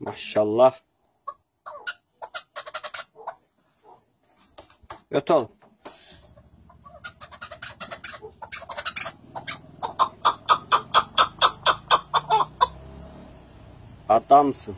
Maşallah. Yat oğlum. Adamsın.